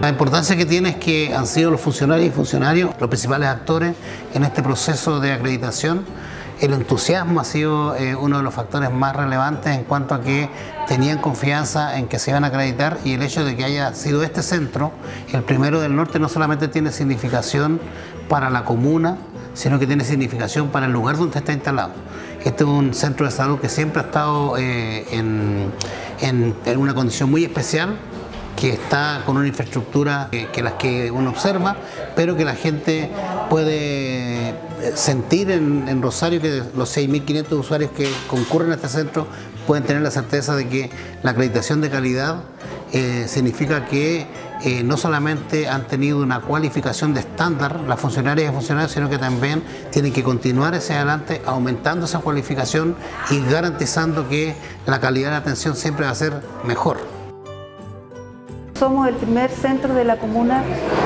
La importancia que tiene es que han sido los funcionarios y funcionarios los principales actores en este proceso de acreditación. El entusiasmo ha sido eh, uno de los factores más relevantes en cuanto a que tenían confianza en que se iban a acreditar y el hecho de que haya sido este centro, el primero del norte, no solamente tiene significación para la comuna, sino que tiene significación para el lugar donde está instalado. Este es un centro de salud que siempre ha estado eh, en, una condición muy especial, que está con una infraestructura que, las que uno observa, pero que la gente puede sentir en, Rosario que los 6.500 usuarios que concurren a este centro pueden tener la certeza de que la acreditación de calidad eh, significa que eh, no solamente han tenido una cualificación de estándar las funcionarias y funcionarios, sino que también tienen que continuar hacia adelante aumentando esa cualificación y garantizando que la calidad de la atención siempre va a ser mejor. Somos el primer centro de la comuna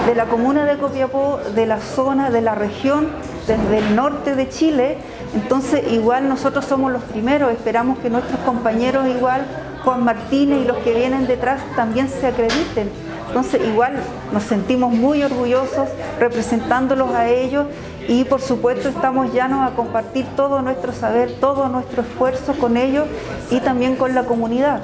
de la comuna de Copiapó, de la zona, de la región, desde el norte de Chile. Entonces, igual nosotros somos los primeros, esperamos que nuestros compañeros igual, Juan Martínez y los que vienen detrás también se acrediten. Entonces igual nos sentimos muy orgullosos representándolos a ellos y por supuesto estamos llanos a compartir todo nuestro saber, todo nuestro esfuerzo con ellos y también con la comunidad.